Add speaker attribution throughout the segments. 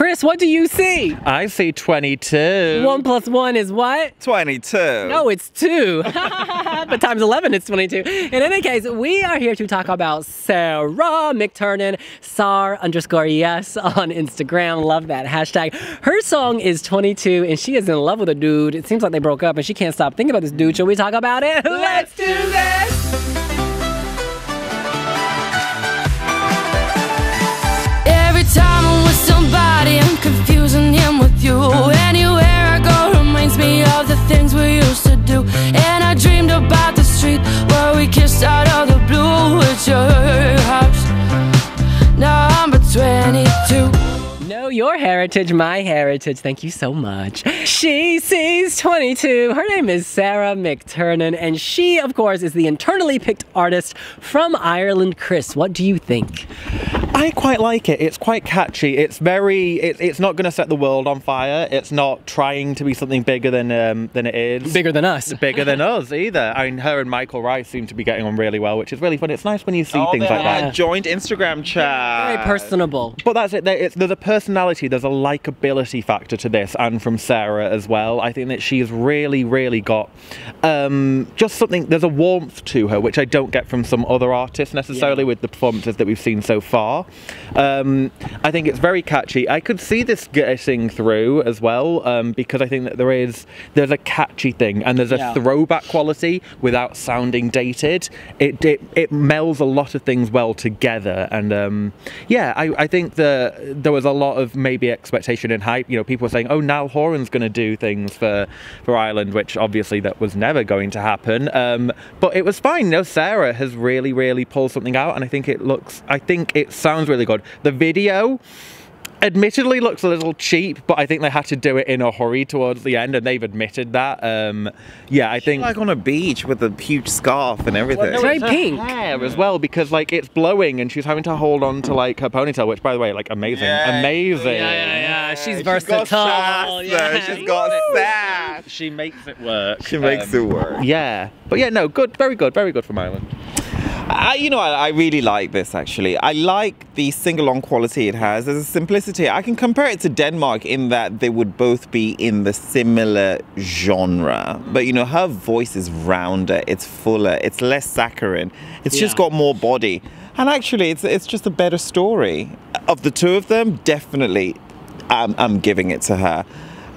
Speaker 1: Chris, what do you see?
Speaker 2: I see 22.
Speaker 1: One plus one is what?
Speaker 3: 22.
Speaker 1: No, it's two. but times 11 it's 22. In any case, we are here to talk about Sarah McTernan, SAR underscore yes on Instagram. Love that hashtag. Her song is 22 and she is in love with a dude. It seems like they broke up and she can't stop thinking about this dude. Shall we talk about it? Let's do this!
Speaker 4: Confusing him with you. Anywhere I go reminds me of the things we used to do. And I dreamed about the street where we kissed out of the blue at your house. Now I'm but 22.
Speaker 1: Know your heritage, my heritage. Thank you so much. She sees 22. Her name is Sarah McTernan, and she, of course, is the internally picked artist from Ireland. Chris, what do you think?
Speaker 2: I quite like it. It's quite catchy. It's very. It, it's not going to set the world on fire. It's not trying to be something bigger than um, than it is.
Speaker 1: Bigger than us.
Speaker 2: Bigger than us either. I mean, her and Michael Rice seem to be getting on really well, which is really fun. It's nice when you see
Speaker 3: Oh,
Speaker 2: things like that.
Speaker 3: a joint Instagram chat.
Speaker 1: Very personable.
Speaker 2: But that's it. There- It's, there's a personality, there's a likability factor to this, and from Sarah as well. I think that she's really, really got um, just something. There's a warmth to her, which I don't get from some other artists necessarily
Speaker 1: Yeah.
Speaker 2: with the performances that we've seen so far. Um, I think it's very catchy. I could see this getting through as well um, because I think that there is there's a catchy thing and there's a
Speaker 1: Yeah.
Speaker 2: throwback quality without sounding dated. It it, it melds a lot of things well together, and um, yeah, I, I think that there was a lot of maybe expectation and hype. You know, people were saying, "Oh, Niall Horan's going to do things for for Ireland," which obviously that was never going to happen. Um, but it was fine. You know, Sarah has really, really pulled something out, and I think it looks. I think it sounds really good. The video admittedly looks a little cheap, but I think they had to do it in a hurry towards the end, and they've admitted that. Um, yeah, I think
Speaker 3: Like on a beach with a huge scarf and everything.
Speaker 1: It's very
Speaker 2: it's her
Speaker 1: pink.
Speaker 2: hair as well because like it's blowing and she's having to hold on to like her ponytail, which by the way, like amazing,
Speaker 3: Yeah.
Speaker 2: amazing.
Speaker 1: yeah. She's
Speaker 3: She's got
Speaker 1: versatile.
Speaker 3: sass, though.
Speaker 1: Yeah.
Speaker 3: She's got sass.
Speaker 2: She makes it work.
Speaker 3: She makes
Speaker 2: Um,
Speaker 3: it work.
Speaker 2: Yeah, but yeah, no, good, very good, very good from Ireland.
Speaker 3: I, you know, I, I really like this actually. I like the sing-along quality it has. There's a simplicity. I can compare it to Denmark in that they would both be in the similar genre. But you know, her voice is rounder, it's fuller, it's less saccharine. It's just got more body. And actually, it's it's just a better story. Of the two of them, definitely, I'm, I'm giving it to her.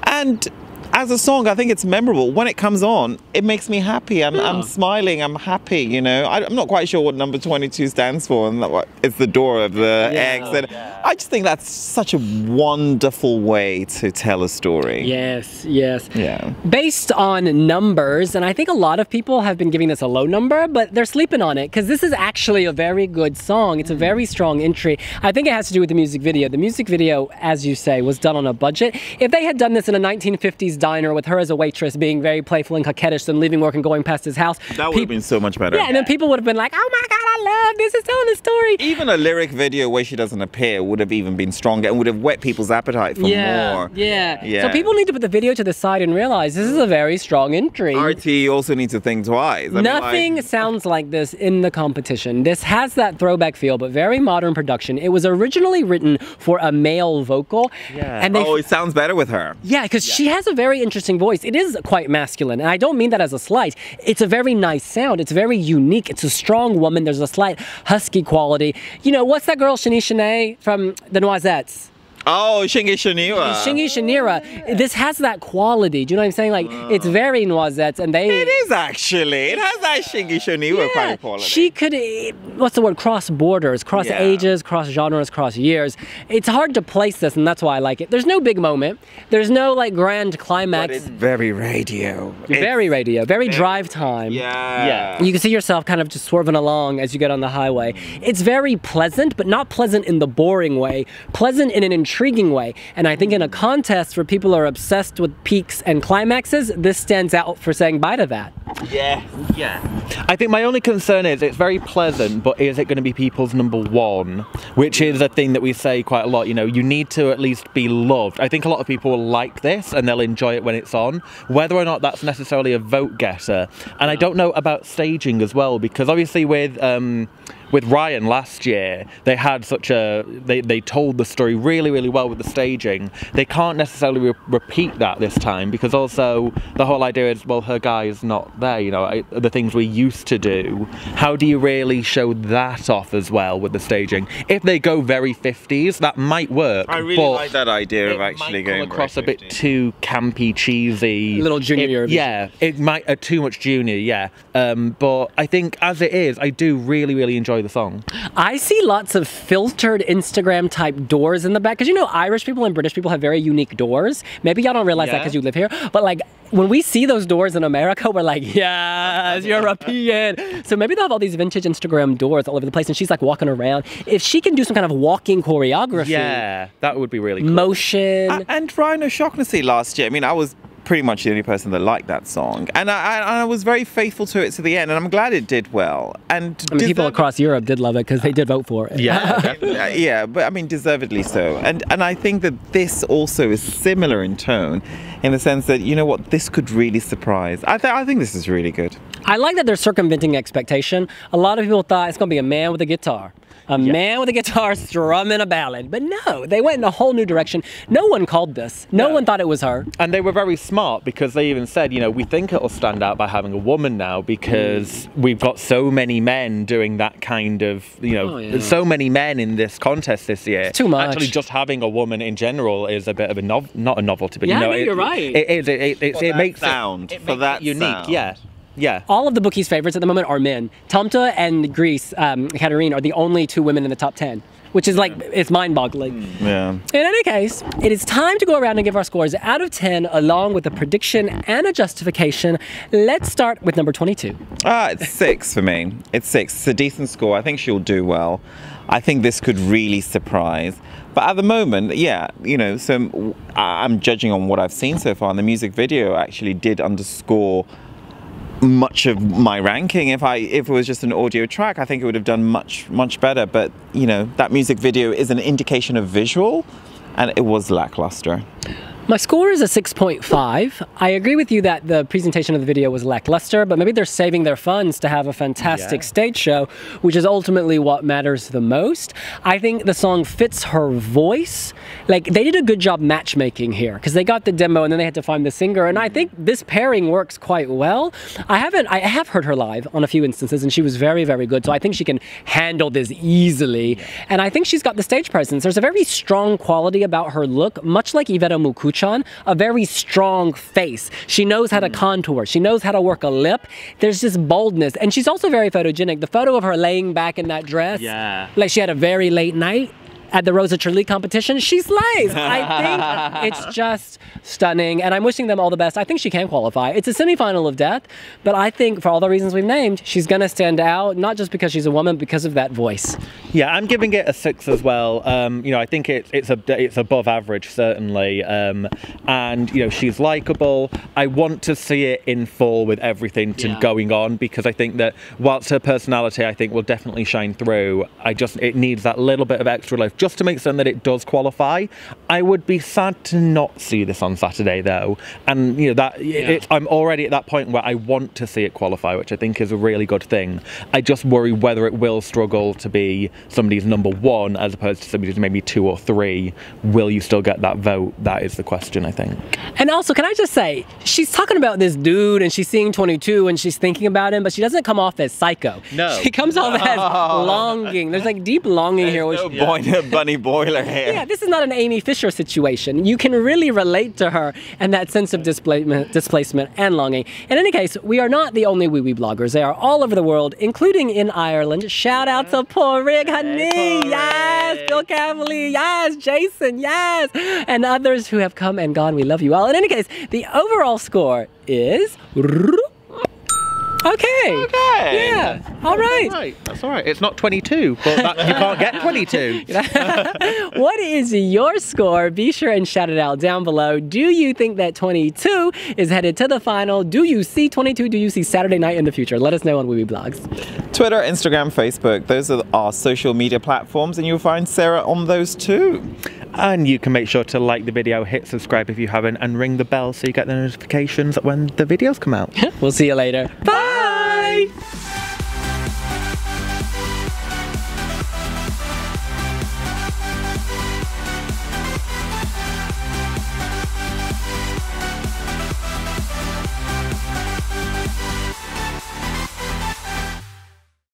Speaker 3: And as a song, I think it's memorable. When it comes on, it makes me happy. I'm, I'm smiling. I'm happy. You know, I, I'm not quite sure what number 22 stands for, and that what it's the door of the
Speaker 1: Yeah.
Speaker 3: And I just think that's such a wonderful way to tell a story.
Speaker 1: Yes, yes.
Speaker 3: Yeah.
Speaker 1: Based on numbers, and I think a lot of people have been giving this a low number, but they're sleeping on it because this is actually a very good song. It's a very mm. strong entry. I think it has to do with the music video. The music video, as you say, was done on a budget. If they had done this in a 1950s diner with her as a waitress being very playful and coquettish, then leaving work and going past his house,
Speaker 3: That would have been so much better.
Speaker 1: Yeah, and then people would have been like, oh my God, I love this. It's telling the story.
Speaker 3: even a lyric video where she doesn't appear would have even been stronger and would have whet people's appetite for
Speaker 1: yeah,
Speaker 3: more.
Speaker 1: yeah,
Speaker 3: Yeah.
Speaker 1: So people need to put the video to the side and realize this is a very strong entry.
Speaker 3: RT also needs to think twice. I mean,
Speaker 1: Nothing
Speaker 3: like-
Speaker 1: sounds like this in the competition. This has that throwback feel, but very modern production. It was originally written for a male vocal,
Speaker 2: Yeah.
Speaker 1: and they
Speaker 3: oh, it sounds better with her.
Speaker 1: yeah, because she has a very interesting voice. It is quite masculine, and I don't mean that as a slight. It's a very nice sound. It's very unique. It's a strong woman. There's a slight husky quality. You know, what's that girl, Shani Shanae from the Noisettes?
Speaker 3: Oh, Shingai Shoniwa.
Speaker 1: Shingai Shoniwa. This has that quality. Do you know what I'm saying? Like, it's very Noisettes, and they.
Speaker 3: It is actually. It has that Shingai Shoniwa kind of quality.
Speaker 1: She could, eh, what's the word? Cross borders, cross
Speaker 3: Yeah.
Speaker 1: ages, cross genres, cross years. It's hard to place this, and that's why I like it. There's no big moment. There's no like grand
Speaker 3: but
Speaker 1: climax.
Speaker 3: it's very radio.
Speaker 1: very
Speaker 3: It's-
Speaker 1: radio, very drive time.
Speaker 3: Yeah.
Speaker 2: Yeah.
Speaker 1: You can see yourself kind of just swerving along as you get on the highway. It's very pleasant, but not pleasant in the boring way, pleasant in an intriguing way. And I think in a contest where people are obsessed with peaks and climaxes, this stands out for saying bye to that.
Speaker 3: Yeah. Yeah.
Speaker 2: I think my only concern is it's very pleasant, but is it going to be people's number one? Which is a thing that we say quite a lot. You know, you need to at least be loved. I think a lot of people will like this and they'll enjoy it when it's on. Whether or not that's necessarily a vote getter, and I don't know about staging as well, because obviously with um, with Ryan last year, they had such a they, they told the story really really well with the staging. They can't necessarily re- repeat that this time because also the whole idea is well her guy is not there. You know I, the things we used to do. How do you really show that off as well with the staging? If they go very 50s, that might work.
Speaker 3: I really like that idea of actually
Speaker 2: might
Speaker 3: going
Speaker 2: come across a bit too campy, cheesy,
Speaker 1: Little junior
Speaker 2: It-
Speaker 1: Eurovision.
Speaker 2: yeah, it might uh, too much junior. Yeah, um, but I think as it is, I do really, really enjoy the song.
Speaker 1: I see lots of filtered Instagram type doors in the back because you know Irish people and British people have very unique doors. Maybe y'all don't realize that because you live here, but like when we see those doors in America, we're like, yes, European. So maybe they'll have all these vintage Instagram doors all over the place, and she's like walking around. If she can do some kind of walking choreography,
Speaker 2: Yeah, that would be really cool.
Speaker 1: motion.
Speaker 3: A- and Ryan O'Shaughnessy last year. I mean, I was pretty much the only person that liked that song, and I, I, I was very faithful to it to the end, and I'm glad it did well. And
Speaker 1: I mean, people across Europe did love it because they did vote for it.
Speaker 2: yeah,
Speaker 3: Uh, yeah, but I mean, deservedly so. And and I think that this also is similar in tone, in the sense that you know what, this could really surprise. I th- I think this is really good.
Speaker 1: I like that they're circumventing expectation. A lot of people thought it's going to be a man with a guitar. A man with a guitar strumming a ballad. But no, they went in a whole new direction. No one called this. No,
Speaker 2: No.
Speaker 1: one thought it was her.
Speaker 2: And they were very smart because they even said, you know, we think it'll stand out by having a woman now because we've got so many men doing that kind of, you know,
Speaker 1: Oh, yeah.
Speaker 2: so many men in this contest this year.
Speaker 1: It's too much.
Speaker 2: Actually, just having a woman in general is a bit of a nov- not a novelty, but
Speaker 1: Yeah,
Speaker 2: you know,
Speaker 1: no,
Speaker 2: it,
Speaker 1: you're right.
Speaker 2: It is. It, it, it,
Speaker 3: For
Speaker 2: it
Speaker 3: that
Speaker 2: makes
Speaker 3: sound,
Speaker 2: it, it
Speaker 3: for
Speaker 2: makes
Speaker 3: that
Speaker 2: it unique.
Speaker 3: sound.
Speaker 2: Yeah, yeah.
Speaker 1: All of the bookies' favorites at the moment are men. Tamta and Greece, um, Katerine, are the only two women in the top 10, which is like, it's mind boggling.
Speaker 3: Yeah.
Speaker 1: In any case, it is time to go around and give our scores out of 10 along with a prediction and a justification. Let's start with number 22.
Speaker 3: Ah, it's six for me. It's six. It's a decent score. I think she'll do well. I think this could really surprise. But at the moment, yeah, you know, so I- I'm judging on what I've seen so far, and the music video actually did underscore much of my ranking. If I if it was just an audio track, I think it would have done much much better. But you know, that music video is an indication of visual, and it was lackluster.
Speaker 1: My score is a 6.5. I agree with you that the presentation of the video was lackluster, but maybe they're saving their funds to have a fantastic
Speaker 2: Yeah.
Speaker 1: stage show, which is ultimately what matters the most. I think the song fits her voice. Like, they did a good job matchmaking here because they got the demo and then they had to find the singer, and I think mm. this pairing works quite well. I haven't, I have heard her live on a few instances, and she was very, very good, so I think she can handle this easily. And I think she's got the stage presence. There's a very strong quality about her look, much like Yvette Iveta Mukuchyan, a very strong face. She knows how to
Speaker 2: Hmm.
Speaker 1: contour. She knows how to work a lip. There's just boldness. And she's also very photogenic. The photo of her laying back in that dress,
Speaker 2: Yeah.
Speaker 1: like she had a very late night at the Rose of Tralee competition, she slays. I think it's just stunning, and I'm wishing them all the best. I think she can qualify. It's a semifinal of death, but I think for all the reasons we've named, she's gonna stand out, not just because she's a woman, because of that voice.
Speaker 2: Yeah, I'm giving it a six as well. Um, you know, I think it's it's a it's above average certainly, um, and you know she's likable. I want to see it in full with everything to
Speaker 1: Yeah.
Speaker 2: going on because I think that whilst her personality I think will definitely shine through, I just it needs that little bit of extra life just to make certain that it does qualify. I would be sad to not see this on Saturday though, and you know that it, I'm already at that point where I want to see it qualify, which I think is a really good thing. I just worry whether it will struggle to be somebody's number one as opposed to somebody's maybe two or three. Will you still get that vote? That is the question, I think.
Speaker 1: And also, can I just say, she's talking about this dude and she's seeing 22 and she's thinking about him, but she doesn't come off as psycho.
Speaker 2: No.
Speaker 1: She comes off as longing. There's like deep longing here. Which,
Speaker 3: No boy, bunny boiler here.
Speaker 1: yeah, this is not an Amy Fisher situation. You can really relate to her and that sense of displacement, displacement and longing. In any case, we are not the only wiwibloggers. They are all over the world, including in Ireland. Shout out to Paul Rig, honey,
Speaker 2: Paul
Speaker 1: yes,
Speaker 2: Rig.
Speaker 1: Bill Cavalier, yes, Jason, yes, and others who have come and gone. We love you all. In any case, the overall score is. Okay.
Speaker 3: Okay.
Speaker 1: Yeah. All right.
Speaker 2: Right, that's all right. It's not 22, but that, you can't get 22.
Speaker 1: what is your score? Be sure and shout it out down below. Do you think that 22 is headed to the final? Do you see 22? Do you see Saturday night in the future? Let us know on wiwibloggs.
Speaker 3: Twitter, Instagram, Facebook. Those are our social media platforms, and you'll find Sarah on those too.
Speaker 2: And you can make sure to like the video, hit subscribe if you haven't, and ring the bell so you get the notifications when the videos come out.
Speaker 1: We'll see you later. Bye.